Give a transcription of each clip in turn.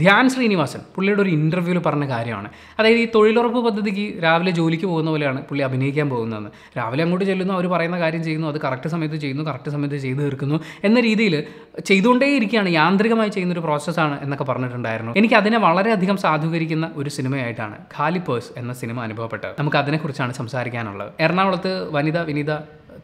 ധ്യാൻ ശ്രീനിവാസൻ പുള്ളിയുടെ ഒരു ഇന്റർവ്യൂവിൽ പറഞ്ഞ കാര്യമാണ്. അതായത് ഈ തൊഴിലുറപ്പ് പദ്ധതിക്ക് രാവിലെ ജോലിക്ക് പോകുന്ന പോലെയാണ് പുള്ളി അഭിനയിക്കാൻ പോകുന്നതെന്ന്. രാവിലെ അങ്ങോട്ട് ചെല്ലുന്നു അവർ പറയുന്ന കാര്യം ചെയ്യുന്നു അത് കറക്റ്റ് സമയത്ത് ചെയ്യുന്നു കറക്റ്റ് സമയത്ത് ചെയ്തു തീർക്കുന്നു എന്ന രീതിയിൽ ചെയ്തുകൊണ്ടേ ഇരിക്കുകയാണ് യാന്ത്രികമായി ചെയ്യുന്ന ചെയ്യുന്നൊരു പ്രോസസ്സാണ് എന്നൊക്കെ പറഞ്ഞിട്ടുണ്ടായിരുന്നു. എനിക്ക് അതിനെ വളരെയധികം സാധൂകരിക്കുന്ന ഒരു സിനിമയായിട്ടാണ് ഖാലിപ്പേഴ്സ് എന്ന സിനിമ അനുഭവപ്പെട്ടത്. നമുക്ക് അതിനെക്കുറിച്ചാണ് സംസാരിക്കാനുള്ളത്. എറണാകുളത്ത് വനിത വിനിത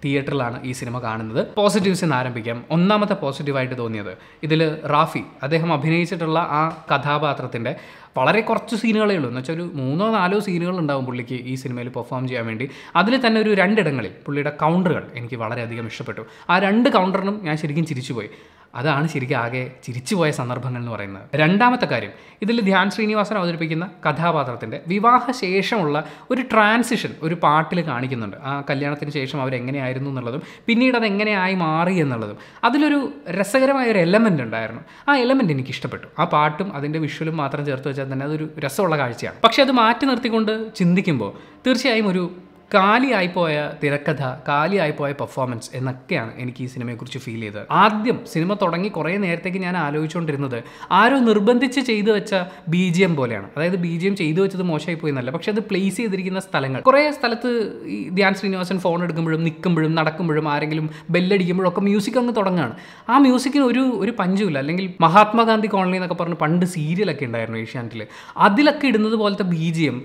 തിയേറ്ററിലാണ് ഈ സിനിമ കാണുന്നത്. പോസിറ്റീവ്സ് എന്ന് ആരംഭിക്കാം. ഒന്നാമത്തെ പോസിറ്റീവായിട്ട് തോന്നിയത് ഇതിൽ റാഫി അദ്ദേഹം അഭിനയിച്ചിട്ടുള്ള ആ കഥാപാത്രത്തിന്റെ വളരെ കുറച്ച് സീനുകളേ ഉള്ളൂ. എന്ന് വെച്ചാൽ ഒരു മൂന്നോ നാലോ സീനുകൾ ഉണ്ടാവും പുള്ളിക്ക് ഈ സിനിമയിൽ പെർഫോം ചെയ്യാൻ വേണ്ടി. അതിൽ തന്നെ ഒരു രണ്ടിടങ്ങളിൽ പുള്ളിയുടെ കൗണ്ടറുകൾ എനിക്ക് വളരെയധികം ഇഷ്ടപ്പെട്ടു. ആ രണ്ട് കൗണ്ടറിനും ഞാൻ ശരിക്കും ചിരിച്ചുപോയി. അതാണ് ശരിക്കും ആകെ ചിരിച്ചുപോയ സന്ദർഭങ്ങൾ എന്ന് പറയുന്നത്. രണ്ടാമത്തെ കാര്യം ഇതിൽ ധ്യാൻ ശ്രീനിവാസൻ അവതരിപ്പിക്കുന്ന കഥാപാത്രത്തിന്റെ വിവാഹ ശേഷമുള്ള ഒരു ട്രാൻസിഷൻ ഒരു പാട്ടിൽ കാണിക്കുന്നുണ്ട്. ആ കല്യാണത്തിന് ശേഷം അവരെങ്ങനെയായിരുന്നു എന്നുള്ളതും പിന്നീട് അത് എങ്ങനെയായി മാറി എന്നുള്ളതും. അതിലൊരു രസകരമായ ഒരു എലമെന്റ് ഉണ്ടായിരുന്നു. ആ എലമെന്റ് എനിക്ക് ഇഷ്ടപ്പെട്ടു ആ പാട്ടും അതിന്റെ വിഷ്വലും മാത്രം ചേർത്ത് വെച്ചാൽ തന്നെ അതൊരു രസമുള്ള കാഴ്ചയാണ്. പക്ഷേ അത് മാറ്റി നിർത്തിക്കൊണ്ട് ചിന്തിക്കുമ്പോൾ തീർച്ചയായും ഒരു കാലിയായിപ്പോയ തിരക്കഥ കാലിയായിപ്പോയ പെർഫോമൻസ് എന്നൊക്കെയാണ് എനിക്ക് ഈ സിനിമയെക്കുറിച്ച് ഫീൽ ചെയ്തത്. ആദ്യം സിനിമ തുടങ്ങി കുറേ നേരത്തേക്ക് ഞാൻ ആലോചിച്ചുകൊണ്ടിരുന്നത് ആരോ നിർബന്ധിച്ച് ചെയ്തു വെച്ച ബി ജി എം പോലെയാണ്. അതായത് ബി ജി എം ചെയ്തു വെച്ചത് മോശമായി പോയി എന്നല്ല. പക്ഷെ അത് പ്ലേസ് ചെയ്തിരിക്കുന്ന സ്ഥലങ്ങൾ. കുറേ സ്ഥലത്ത് ഈ ധ്യാൻ ശ്രീനിവാസൻ ഫോൺ എടുക്കുമ്പോഴും നിൽക്കുമ്പോഴും നടക്കുമ്പോഴും ആരെങ്കിലും ബെല്ലടിക്കുമ്പോഴും ഒക്കെ മ്യൂസിക് അങ്ങ് തുടങ്ങുകയാണ് ആ മ്യൂസിക്കിന് ഒരു ഒരു പഞ്ചുമില്ല. അല്ലെങ്കിൽ മഹാത്മാഗാന്ധി കോളനി എന്നൊക്കെ പറഞ്ഞ് പണ്ട് സീരിയലൊക്കെ ഉണ്ടായിരുന്നു ഏഷ്യാനെറ്റിൽ അതിലൊക്കെ ഇടുന്നത് പോലത്തെ ബി ജി എം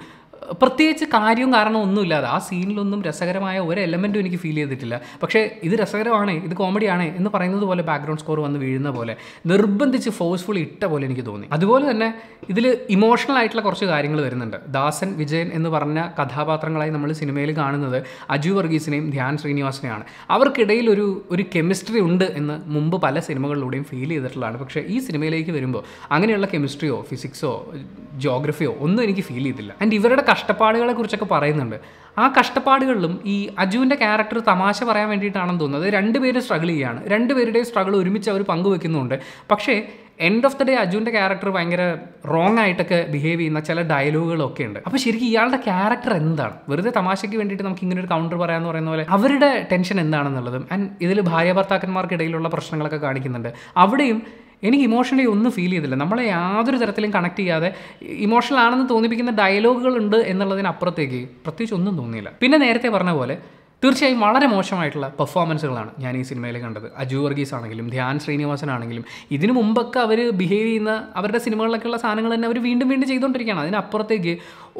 പ്രത്യേകിച്ച് കാര്യവും കാരണവും ഒന്നുമില്ലാതെ ആ സീനിലൊന്നും രസകരമായ ഒരു എലമെന്റും എനിക്ക് ഫീൽ ചെയ്തിട്ടില്ല. പക്ഷേ ഇത് രസകരമാണ് ഇത് കോമഡിയാണ് എന്ന് പറയുന്നത് പോലെ ബാക്ക്ഗ്രൗണ്ട് സ്കോർ വന്ന് വീഴുന്ന പോലെ നിർബന്ധിച്ച് ഫോഴ്സ്ഫുള്ളി ഇട്ട പോലെ എനിക്ക് തോന്നി. അതുപോലെ തന്നെ ഇതിൽ ഇമോഷണൽ ആയിട്ടുള്ള കുറച്ച് കാര്യങ്ങൾ വരുന്നുണ്ട്. ദാസൻ വിജയൻ എന്ന് പറഞ്ഞ കഥാപാത്രങ്ങളായി നമ്മൾ സിനിമയിൽ കാണുന്നത് അജു വർഗീസിനെയും ധ്യാൻ ശ്രീനിവാസിനെയാണ്. അവർക്കിടയിൽ ഒരു ഒരു കെമിസ്ട്രി ഉണ്ട് എന്ന് മുമ്പ് പല സിനിമകളിലൂടെയും ഫീൽ ചെയ്തിട്ടുള്ളതാണ്. പക്ഷേ ഈ സിനിമയിലേക്ക് വരുമ്പോൾ അങ്ങനെയുള്ള കെമിസ്ട്രിയോ ഫിസിക്സോ ജോഗ്രഫിയോ ഒന്നും എനിക്ക് ഫീൽ ചെയ്തില്ല. ആൻഡ് ഇവരുടെ കഷ്ടപ്പാടുകളെ കുറിച്ചൊക്കെ പറയുന്നുണ്ട്. ആ കഷ്ടപ്പാടുകളിലും ഈ അജുവിന്റെ ക്യാരക്ടർ തമാശ പറയാൻ വേണ്ടിയിട്ടാണെന്ന് തോന്നുന്നത് രണ്ടുപേരും സ്ട്രഗിൾ ചെയ്യുകയാണ് രണ്ടുപേരുടെയും സ്ട്രഗിൾ ഒരുമിച്ച് അവർ പങ്കുവെക്കുന്നുണ്ട്. പക്ഷേ എൻഡ് ഓഫ് ദി ഡേ അജുവിന്റെ ക്യാരക്ടർ ഭയങ്കര റോങ് ആയിട്ടൊക്കെ ബിഹേവ് ചെയ്യുന്ന ചില ഡയലോഗുകളൊക്കെ ഉണ്ട്. അപ്പോൾ ശരിക്കും ഇയാളുടെ ക്യാരക്ടർ എന്താണ്? വെറുതെ തമാശയ്ക്ക് വേണ്ടിയിട്ട് നമുക്ക് ഇങ്ങനെ ഒരു കൗണ്ടർ പറയാമെന്ന് പറയുന്ന പോലെ അവരുടെ ടെൻഷൻ എന്താണെന്നുള്ളതും ആൻഡ് ഇതിൽ ഭാര്യ ഭർത്താക്കന്മാർക്കിടയിലുള്ള പ്രശ്നങ്ങളൊക്കെ കാണിക്കുന്നുണ്ട്. അവിടെയും എനിക്ക് ഇമോഷണലി ഒന്നും ഫീൽ ചെയ്തില്ല നമ്മളെ യാതൊരു തരത്തിലും കണക്ട് ചെയ്യാതെ ഇമോഷണൽ ആണെന്ന് തോന്നിപ്പിക്കുന്ന ഡയലോഗുകൾ ഉണ്ട് എന്നുള്ളതിനപ്പുറത്തേക്ക് പ്രത്യേകിച്ച് ഒന്നും തോന്നിയില്ല. പിന്നെ നേരത്തെ പറഞ്ഞ പോലെ തീർച്ചയായും വളരെ മോശമായിട്ടുള്ള പെർഫോമൻസുകളാണ് ഞാൻ ഈ സിനിമയിൽ കണ്ടത്. അജു വർഗീസ് ആണെങ്കിലും ധ്യാൻ ശ്രീനിവാസൻ ആണെങ്കിലും. ഇതിനു മുമ്പൊക്കെ അവർ ബിഹേവ് ചെയ്യുന്ന അവരുടെ സിനിമകളിലൊക്കെയുള്ള സാധനങ്ങൾ തന്നെ അവർ വീണ്ടും വീണ്ടും ചെയ്തുകൊണ്ടിരിക്കുകയാണ്. അതിനപ്പുറത്തേക്ക്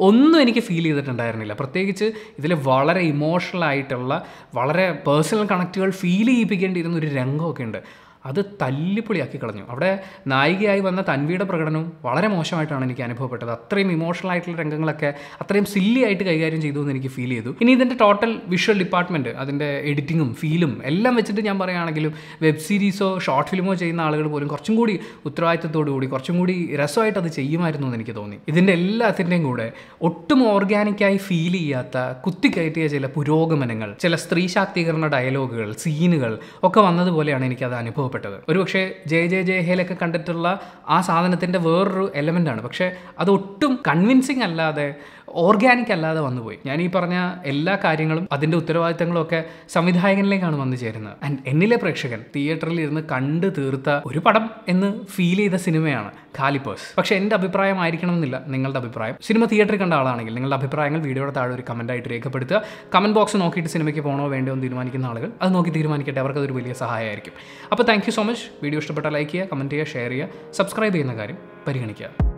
ഒന്നും എനിക്ക് ഫീൽ ചെയ്തിട്ടുണ്ടായിരുന്നില്ല. പ്രത്യേകിച്ച് ഇതിൽ വളരെ ഇമോഷണൽ ആയിട്ടുള്ള വളരെ പേഴ്സണൽ കണക്റ്റുകൾ ഫീൽ ചെയ്യിപ്പിക്കേണ്ടിയിരുന്ന ഒരു രംഗമൊക്കെ ഉണ്ട്. അത് തല്ലിപ്പൊളിയാക്കി കളഞ്ഞു. അവിടെ നായികയായി വന്ന തൻവിയുടെ പ്രകടനവും വളരെ മോശമായിട്ടാണ് എനിക്ക് അനുഭവപ്പെട്ടത്. അത്രയും ഇമോഷണൽ ആയിട്ടുള്ള രംഗങ്ങളൊക്കെ അത്രയും സില്ലി ആയിട്ട് കൈകാര്യം ചെയ്തു എന്ന് എനിക്ക് ഫീൽ ചെയ്തു. ഇനി ഇതിന്റെ ടോട്ടൽ വിഷ്വൽ ഡിപ്പാർട്ട്മെന്റ് അതിന്റെ എഡിറ്റിങ്ങും ഫീലും എല്ലാം വെച്ചിട്ട് ഞാൻ പറയുകയാണെങ്കിലും വെബ് സീരീസോ ഷോർട്ട് ഫിലിമോ ചെയ്യുന്ന ആളുകൾ പോലും കുറച്ചും കൂടി ഉത്തരവാദിത്തത്തോടു കൂടി കുറച്ചും കൂടി രസമായിട്ട് അത് ചെയ്യുമായിരുന്നു എന്ന് എനിക്ക് തോന്നി. ഇതിന്റെ എല്ലാത്തിന്റെയും കൂടെ ഒട്ടും ഓർഗാനിക്കായി ഫീൽ ചെയ്യാത്ത കുത്തിക്കയറ്റിയ ചില പുരോഗമനങ്ങൾ ചില സ്ത്രീ ശാക്തീകരണ ഡയലോഗുകൾ സീനുകൾ ഒക്കെ വന്നതുപോലെയാണ് എനിക്കത് അനുഭവപ്പെട്ടത്. ഒരുപക്ഷെ ജെ ജെ ജെ ഹേലൊക്കെ കണ്ടിട്ടുള്ള ആ സാധനത്തിന്റെ വേറൊരു എലമെന്റാണ് പക്ഷേ അത് ഒട്ടും കൺവിൻസിങ് അല്ലാതെ ഓർഗാനിക് അല്ലാതെ വന്നുപോയി ഞാൻ ഈ പറഞ്ഞ എല്ലാ കാര്യങ്ങളും അതിന്റെ ഉത്തരവാദിത്തങ്ങളും ഒക്കെ സംവിധായകനിലേക്കാണ് വന്നു ചേരുന്നത്. ആൻഡ് എന്നിലെ പ്രേക്ഷകൻ തിയേറ്ററിൽ ഇരുന്ന് കണ്ടു തീർത്ത ഒരു പടം എന്ന് ഫീൽ ചെയ്ത സിനിമയാണ് കാലിപ്പേഴ്സ് പക്ഷെ എന്റെ അഭിപ്രായം ആയിരിക്കണം എന്നില്ല നിങ്ങളുടെ അഭിപ്രായം. സിനിമ തിയേറ്ററിൽ കണ്ട ആളാണെങ്കിൽ നിങ്ങളുടെ അഭിപ്രായങ്ങൾ വീഡിയോയുടെ താഴെ ഒരു കമന്റായിട്ട് രേഖപ്പെടുത്തുക. കമന്റ് ബോക്സ് നോക്കിയിട്ട് സിനിമയ്ക്ക് പോകണോ വേണ്ടോ എന്ന് തീരുമാനിക്കുന്ന ആളുകൾ അത് നോക്കി തീരുമാനിക്കട്ടെ. അവർക്ക് അതൊരു വലിയ സഹായമായിരിക്കും. അപ്പോൾ താങ്ക് സോ മച്ച് വീഡിയോ ഇഷ്ടപ്പെട്ടാൽ ലൈക്ക് ചെയ്യുക കമന്റ് ചെയ്യുക ഷെയർ ചെയ്യുക സബ്സ്ക്രൈബ് ചെയ്യുന്ന കാര്യം പരിഗണിക്കുക.